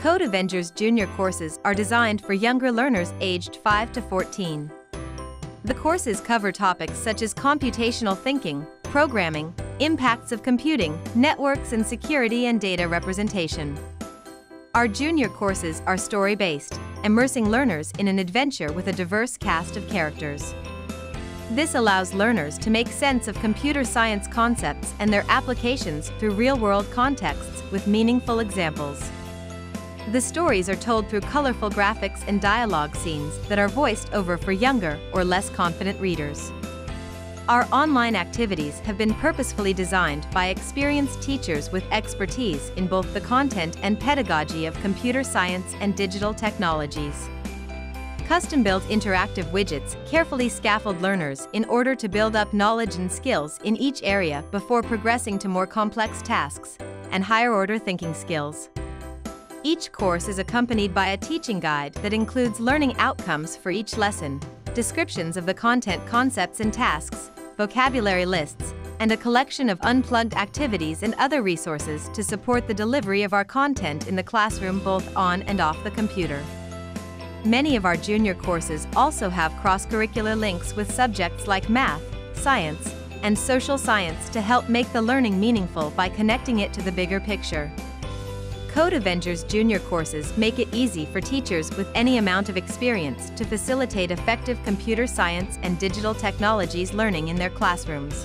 Code Avengers Junior courses are designed for younger learners aged 5 to 14. The courses cover topics such as computational thinking, programming, impacts of computing, networks and security and data representation. Our junior courses are story-based, immersing learners in an adventure with a diverse cast of characters. This allows learners to make sense of computer science concepts and their applications through real-world contexts with meaningful examples. The stories are told through colorful graphics and dialogue scenes that are voiced over for younger or less confident readers. Our online activities have been purposefully designed by experienced teachers with expertise in both the content and pedagogy of computer science and digital technologies. Custom-built interactive widgets carefully scaffold learners in order to build up knowledge and skills in each area before progressing to more complex tasks and higher-order thinking skills. Each course is accompanied by a teaching guide that includes learning outcomes for each lesson, descriptions of the content concepts and tasks, vocabulary lists, and a collection of unplugged activities and other resources to support the delivery of our content in the classroom both on and off the computer. Many of our junior courses also have cross-curricular links with subjects like math, science, and social science to help make the learning meaningful by connecting it to the bigger picture. Code Avengers Junior courses make it easy for teachers with any amount of experience to facilitate effective computer science and digital technologies learning in their classrooms.